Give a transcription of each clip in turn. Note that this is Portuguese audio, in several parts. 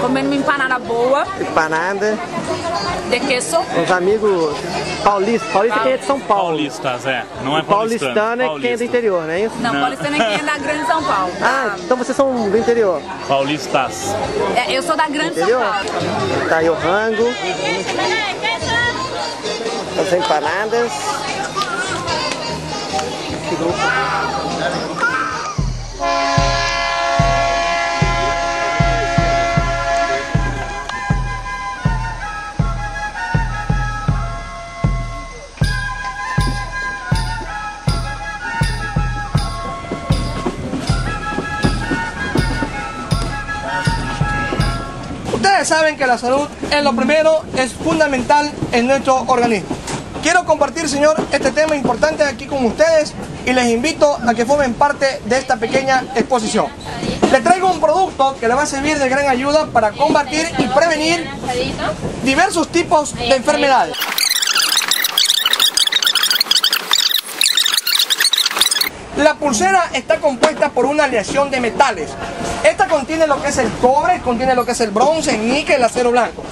comendo uma empanada boa. Empanada. De queso. Os amigos paulistas. Paulista quem é de São Paulo. Paulistas, é. Não é paulistano. Paulistano é quem é do interior, não é isso? Não, não. paulistano é quem é da Grande São Paulo. Ah, então vocês são do interior. Paulistas. É, eu sou da Grande interior? São Paulo. Tá aí o rango. As empanadas. Saben que la salud es lo primero, es fundamental en nuestro organismo. Quiero compartir, Señor, este tema importante aquí con ustedes y les invito a que formen parte de esta pequeña exposición. Les traigo un producto que le va a servir de gran ayuda para combatir y prevenir diversos tipos de enfermedades. La pulsera está compuesta por una aleación de metales. Esta contiene lo que es el cobre, contiene lo que es el bronce, el níquel, el acero blanco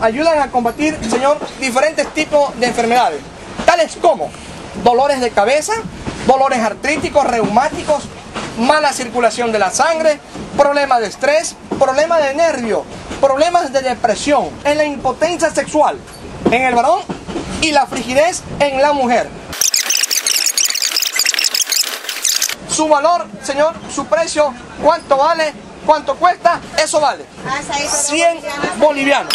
ayudan a combatir, Señor, diferentes tipos de enfermedades, tales como dolores de cabeza, dolores artríticos, reumáticos, mala circulación de la sangre, problemas de estrés, problemas de nervio, problemas de depresión, en la impotencia sexual en el varón y la frigidez en la mujer. Su valor, Señor, su precio, cuánto vale, cuánto cuesta, eso vale. 100 bolivianos.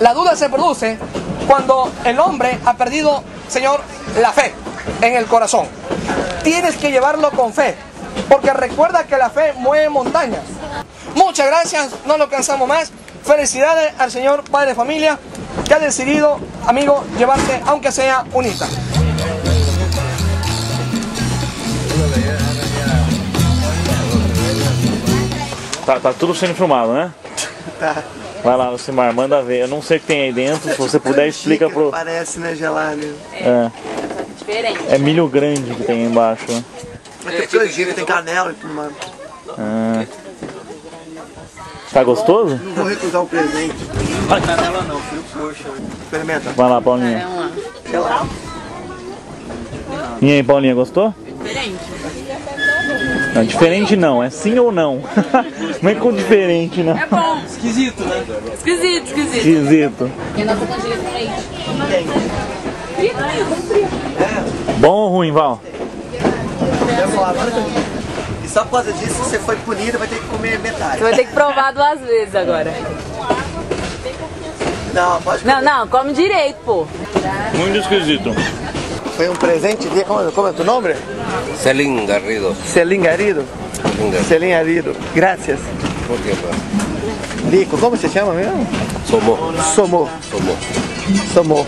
La duda se produce cuando el hombre ha perdido, Señor, la fe en el corazón. Tienes que llevarlo con fe, porque recuerda que la fe mueve montañas. Muchas gracias, no lo cansamos más. Felicidades al Señor Padre de Familia que ha decidido, amigo, llevarte, aunque sea unita. Tá, tá tudo sendo filmado, né? Tá. Vai lá, Lucimar, manda ver. Eu não sei o que tem aí dentro, se você puder explica pro... Parece, né, gelado? É. É milho grande que tem aí embaixo, né? Tem canjica, tem canela e tudo mais. É. Tá gostoso? Não vou recusar o presente. Não canela não, filho, poxa. Experimenta. Vai lá, Paulinha. E aí, Paulinha, gostou? Diferente. Não, diferente não, é sim ou não. Não é com diferente, né? É bom. Esquisito, né? Esquisito, esquisito. Esquisito. Bom ou ruim, Val? E só por causa disso, você foi punido, vai ter que comer metade. Você vai ter que provar duas vezes agora. Não, pode comer. Não, não, come direito, pô. Muito esquisito. Foi um presente de... Como, como é o teu nome? Celín Garrido. Celín Garrido. Celín Garrido. Gracias. ¿Por qué? Lico, ¿cómo se llama mesmo? Somos. Somos. Somos. Somos.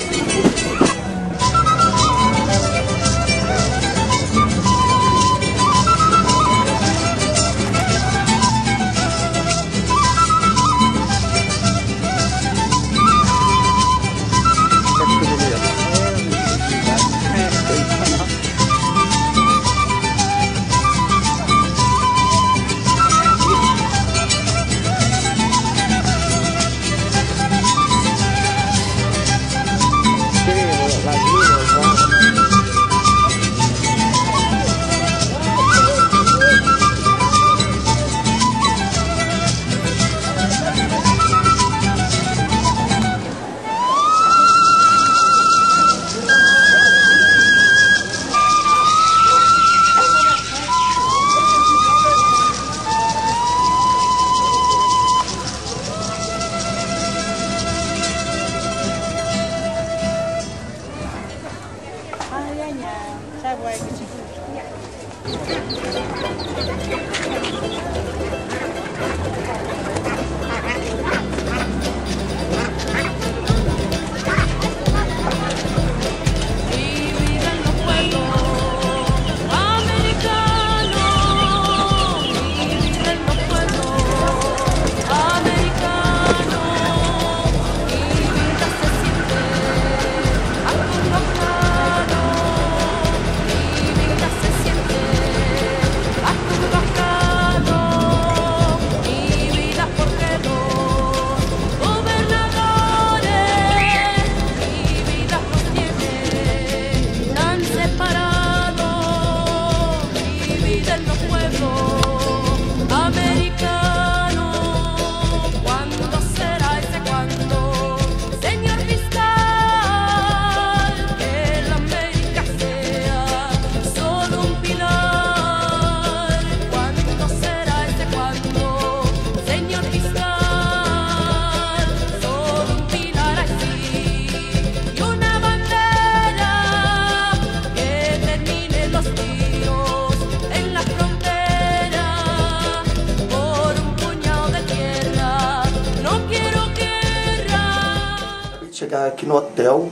Chegar aqui no hotel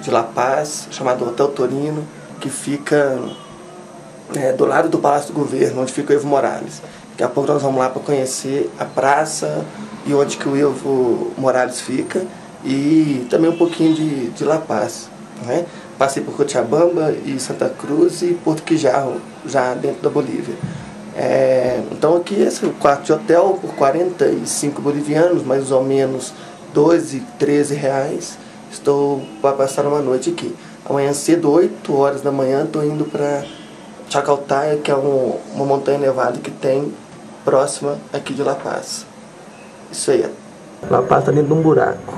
de La Paz, chamado Hotel Torino, que fica é, do lado do Palácio do Governo, onde fica o Evo Morales. Daqui a pouco nós vamos lá para conhecer a praça e onde que o Evo Morales fica e também um pouquinho de, de La Paz. Né? Passei por Cochabamba e Santa Cruz e Porto Quijarro, já dentro da Bolívia. É, então aqui esse é o quarto de hotel por 45 bolivianos, mais ou menos 12, 13 reais. Estou para passar uma noite aqui. Amanhã cedo, 8 horas da manhã, estou indo para Chacaltaya, que é um- uma montanha nevada que tem próxima aqui de La Paz. Isso aí. La Paz está dentro de um buraco.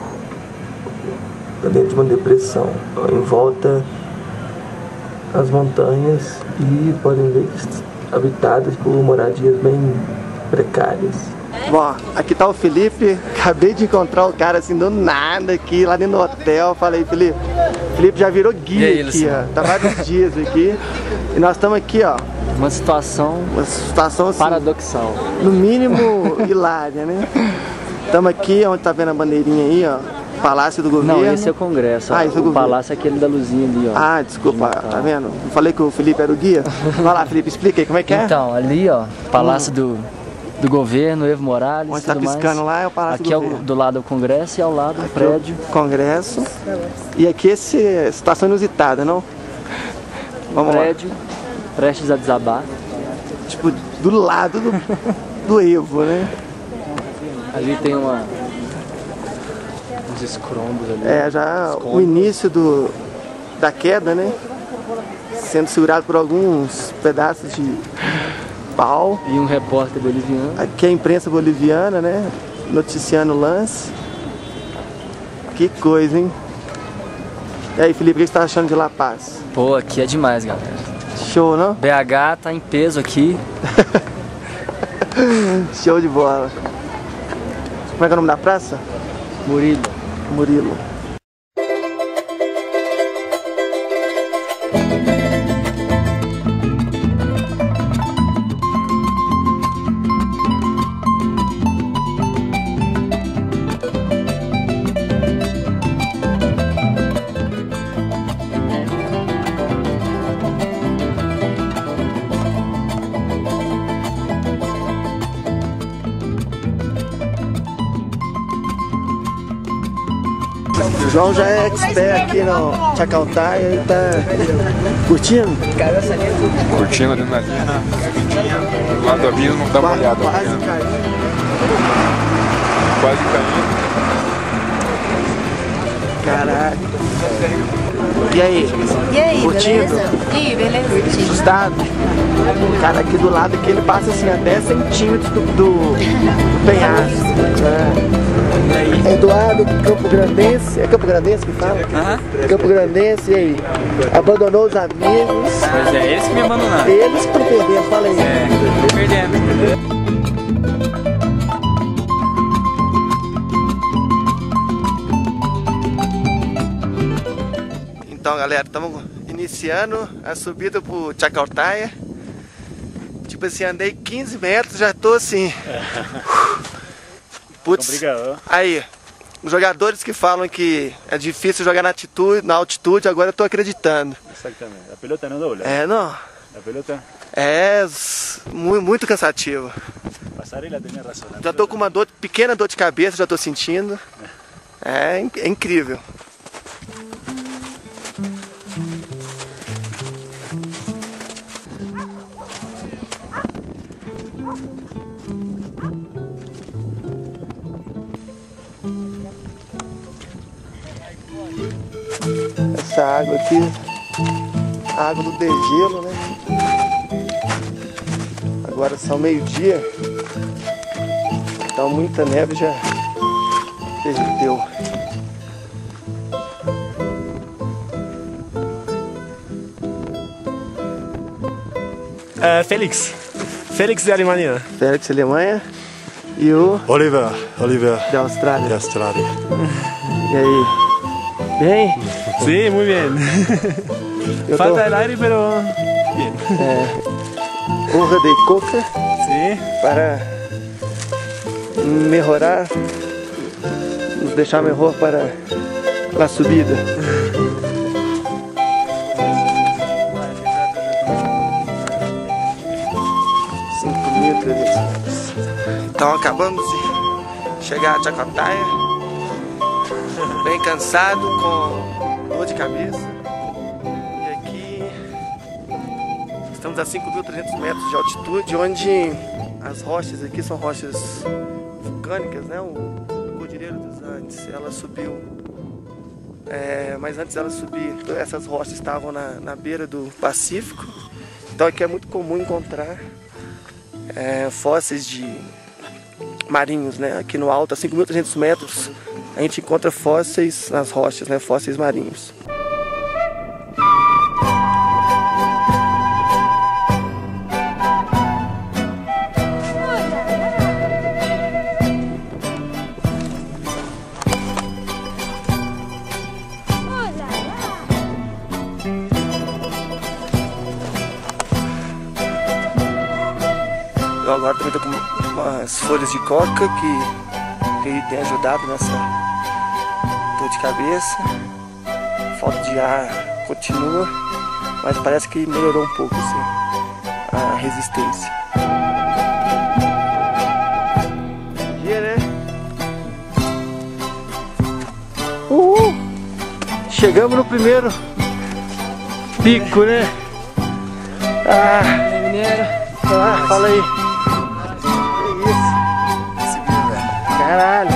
Está dentro de uma depressão. Em volta as montanhas e podem ver que habitadas por moradias bem precárias. Bom, aqui tá o Felipe, acabei de encontrar o cara assim do nada aqui, lá dentro do hotel. Falei, Felipe, Felipe já virou guia aí, aqui, ó. Tá vários dias aqui. E nós estamos aqui, ó. Uma situação Uma situação assim, paradoxal. no mínimo hilária, né? Estamos aqui, onde tá vendo a bandeirinha aí, ó. Palácio do Governo. Não, esse é o Congresso. Ah, esse é o o palácio é aquele da luzinha ali, ó. Ah, desculpa, tá vendo? Eu falei que o Felipe era o guia. Vai lá, Felipe, explica aí como é que é. Então, ali, ó, Palácio do, do Governo, Evo Morales, Onde tá tudo piscando mais. lá é o Palácio Aqui do é o- Governo. do lado é o Congresso e ao lado o prédio. Congresso. E aqui esse situação inusitada, não? Vamos lá. prédio prestes a desabar. Tipo, do lado do, do Evo, né? Ali tem uma uns escrombos ali. É, já o início do, da queda, né? Sendo segurado por alguns pedaços de pau. E um repórter boliviano. Aqui é a imprensa boliviana, né? Noticiando o lance. Que coisa, hein? E aí, Felipe, o que você tá achando de La Paz? Pô, aqui é demais, galera. Show, não? BH tá em peso aqui. Show de bola. Como é que é o nome da praça? Murilo. Murilo. João já é expert aqui no Chacaltaya e tá curtindo? Curtindo ali na linha, lá do abismo, dá uma olhada. Quase né? caiu. Quase caindo. Caraca. E aí? E aí, Curtindo? beleza? Ih, beleza. Assustado? O cara aqui do lado aqui, ele passa assim a 10 centímetros do, do, do penhasco. É. Eduardo Campo Grandense, é Campo Grandense que fala? Campo Grandense, e aí? Abandonou os amigos. Mas é eles que me abandonaram. Eles que estão perdendo, fala aí. É, tô perdendo. Então, galera, estamos iniciando a subida pro Chacaltaya. Tipo assim, andei 15 metros, já tô assim. Putz. Obrigado. Aí, os jogadores que falam que é difícil jogar na altitude, na altitude agora eu tô acreditando. Exactamente. La pelota no dobla. É, não. La pelota. É s- mu- muito cansativo. Pasarela tenía razón. Já tô com uma dor, pequena dor de cabeça, já tô sentindo. É, é incrível. Essa água aqui, a água do degelo, né? Agora são meio-dia. Então muita neve já derreteu. É, Félix. Félix da Alemanha. Félix, Alemanha. E o Oliver. Oliver. da Austrália. Da Austrália. E aí? Bem? Sim, muito bem. Eu tô- Falta el aire, pero bien. É, urra de coca Sim. para melhorar, nos deixar melhor para a subida. Então acabamos de chegar a Chacataia, bem cansado, com cabeça. E aqui Estamos a 5.300 metros de altitude, onde as rochas aqui são rochas vulcânicas, né? O Cordilheiro dos Andes, ela subiu. é, mas antes dela subir, essas rochas estavam na, na beira do Pacífico. Então aqui é muito comum encontrar é, fósseis de marinhos, né? Aqui no alto, a 5.300 metros, a gente encontra fósseis nas rochas, né? Fósseis marinhos. Folhas de coca que, que tem ajudado nessa dor de cabeça. Falta de ar continua, mas parece que melhorou um pouco assim, a resistência. Dia, né? Uhul! Chegamos no primeiro pico, né? Ah, mineiro. Ah, fala aí. Ayan.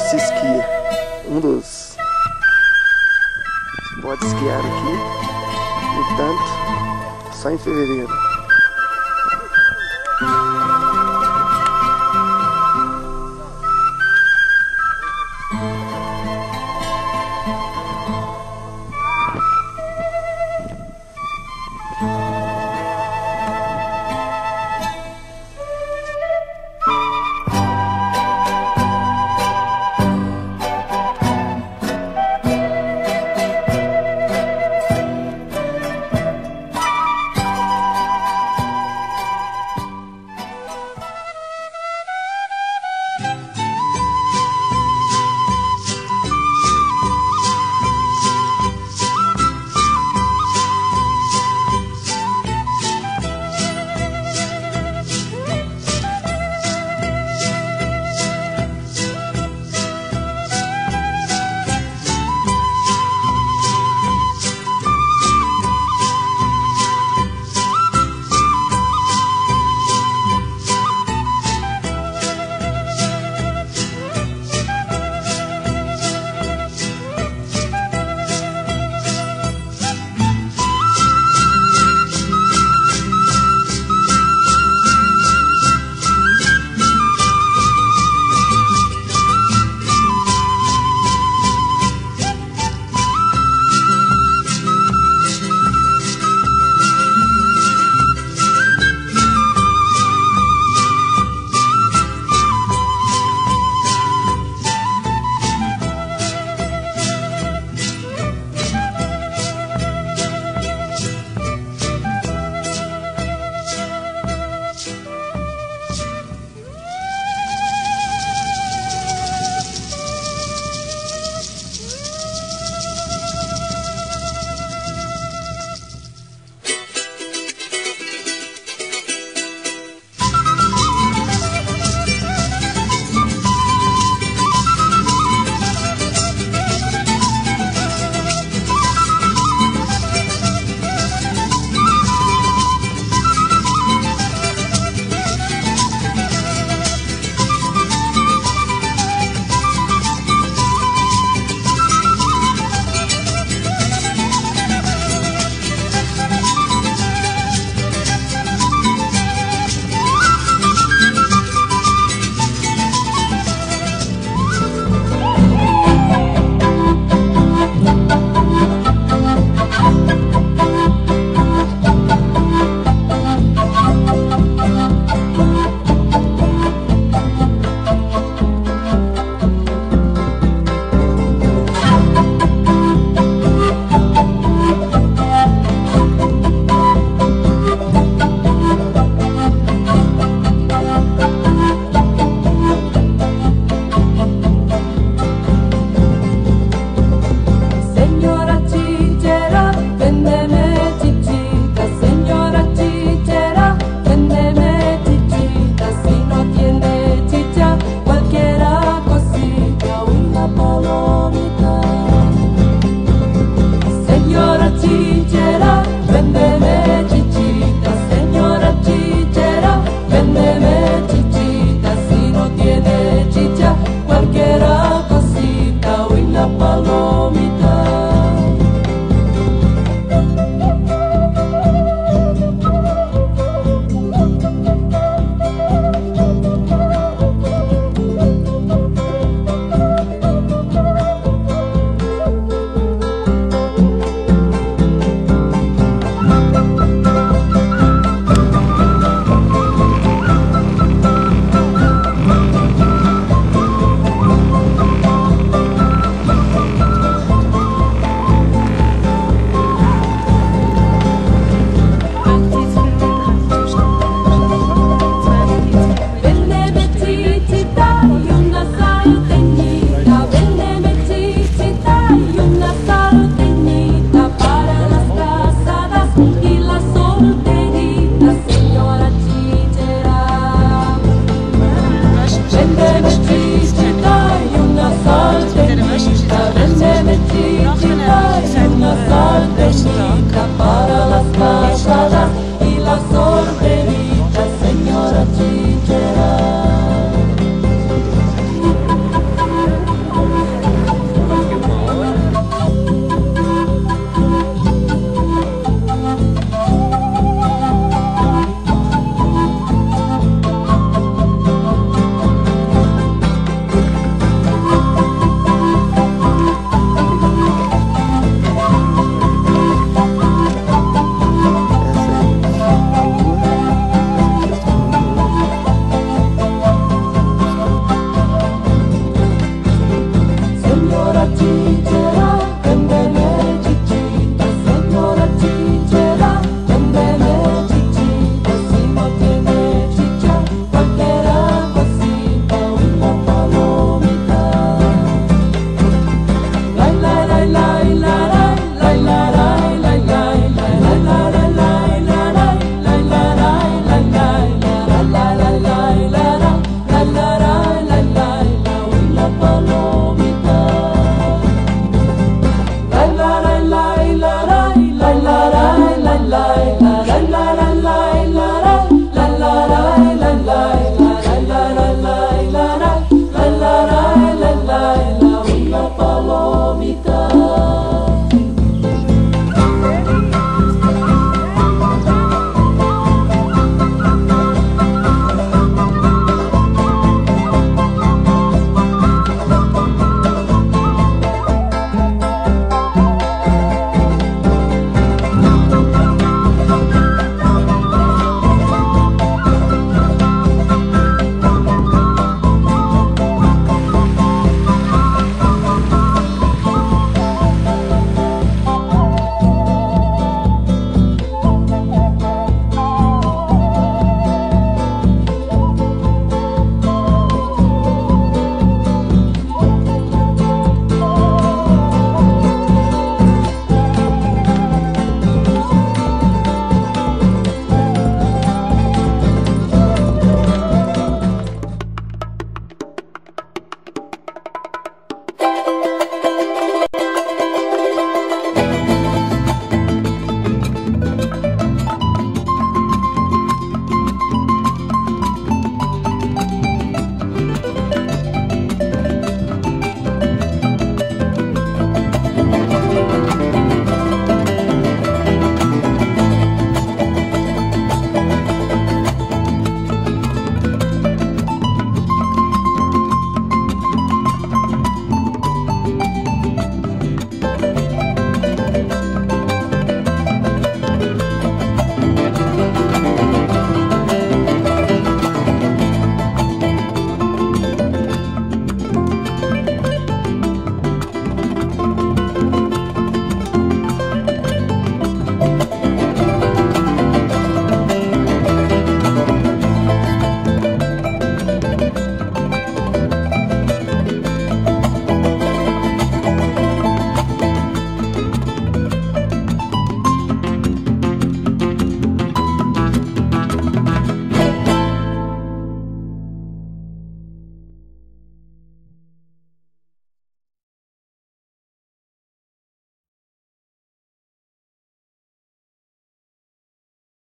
Se esquia. Um dos pode esquiar aqui, no entanto, só em fevereiro.